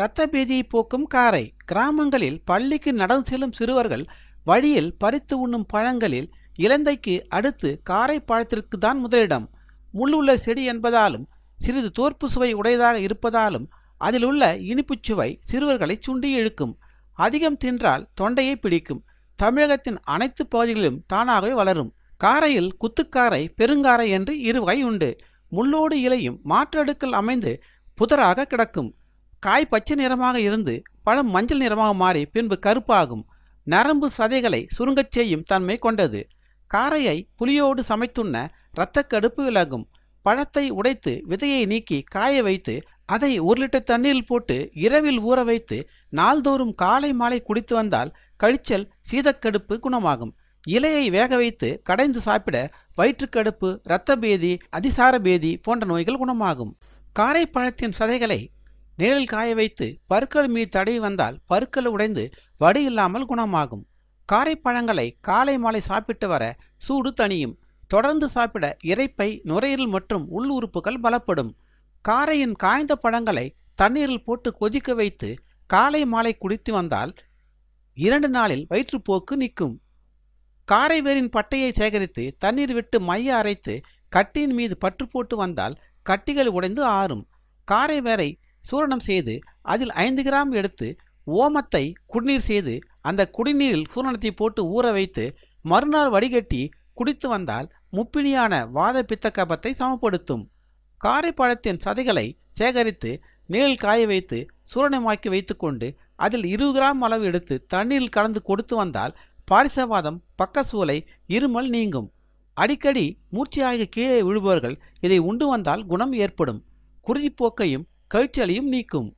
இரத்த பீதியை போக்கும் காரை. கிராமங்களில் பள்ளிக்கு நடந்து செல்லும் சிறுவர்கள் வழியில் பறித்து உண்ணும் பழங்களில் இலந்தைக்கு அடுத்து காரை பழத்திற்கு தான் முதலிடம். முள்ளுள்ள செடி என்பதாலும் சிறிது தோற்பு சுவை உடையதாக இருப்பதாலும் அதில் உள்ள இனிப்புச் சுவை சிறுவர்களை சுண்டி இழுக்கும். அதிகம் தின்றால் தொண்டையை பிடிக்கும். தமிழகத்தின் அனைத்து பகுதிகளிலும் தானாகவே வளரும். காரையில் குத்துக்காரை பெருங்காரை என்று இரு வகை உண்டு. முள்ளோடு இலையும் மாற்றடுக்கில் அமைந்து புதராக கிடக்கும். காய் பச்சை நிறமாக இருந்து பழம் மஞ்சள் நிறமாக மாறி பின்பு கருப்பாகும். நரம்பு சதைகளை சுருங்கச் செய்யும் தன்மை கொண்டது. காரையை புளியோடு சமைத்துண்ண இரத்தக்கடுப்பு விலகும். பழத்தை உடைத்து விதையை நீக்கி காய வைத்து அதை ஒரு லிட்டர் தண்ணீரில் போட்டு இரவில் ஊற வைத்து நாள்தோறும் காலை மாலை குடித்து வந்தால் கழிச்சல் சீதக்கடுப்பு குணமாகும். இலையை வேக வைத்து கடைந்து சாப்பிட வயிற்றுக்கடுப்பு இரத்த பேதி அதிசார பேதி போன்ற நோய்கள் குணமாகும். காரை பழத்தின் சதைகளை நேரில் காய வைத்து பருக்கள் மீது தடவி வந்தால் பருக்கள் உடைந்து வடு இல்லாமல் குணமாகும். காரைப்பழங்களை காலை மாலை சாப்பிட்டு வர சூடு தணியும். தொடர்ந்து சாப்பிட இரைப்பை நுரையீரல் மற்றும் உள் உறுப்புகள் பலப்படும். காரையின் காய்ந்த பழங்களை தண்ணீரில் போட்டு கொதிக்க வைத்து காலை மாலை குடித்து வந்தால் இரண்டு நாளில் வயிற்றுப்போக்கு நிற்கும். காரை வேரின் பட்டையை சேகரித்து தண்ணீர் விட்டு மைய அரைத்து கட்டியின் மீது பற்று போட்டு வந்தால் கட்டிகள் உடைந்து ஆறும். காரைவேரை சூரணம் செய்து அதில் ஐந்து கிராம் எடுத்து ஓமத்தை குடிநீர் செய்து அந்த குடிநீரில் சூரணத்தை போட்டு ஊற வைத்து மறுநாள் வடிகட்டி குடித்து வந்தால் முப்பினியான வாத பித்த கபத்தை சமப்படுத்தும். காரைப்பழத்தின் சதைகளை சேகரித்து மேல் காய வைத்து சூரணமாக்கி வைத்துக்கொண்டு அதில் இருபது கிராம் அளவு எடுத்து தண்ணீரில் கலந்து கொடுத்து வந்தால் பாரிசவாதம் பக்கசூலை இருமல் நீங்கும். அடிக்கடி மூர்ச்சையாகி கீழே விழுபவர்கள் இதை உண்டு வந்தால் குணம் ஏற்படும். குருதிப்போக்கையும் கழிச்சலையும் நீக்கும்.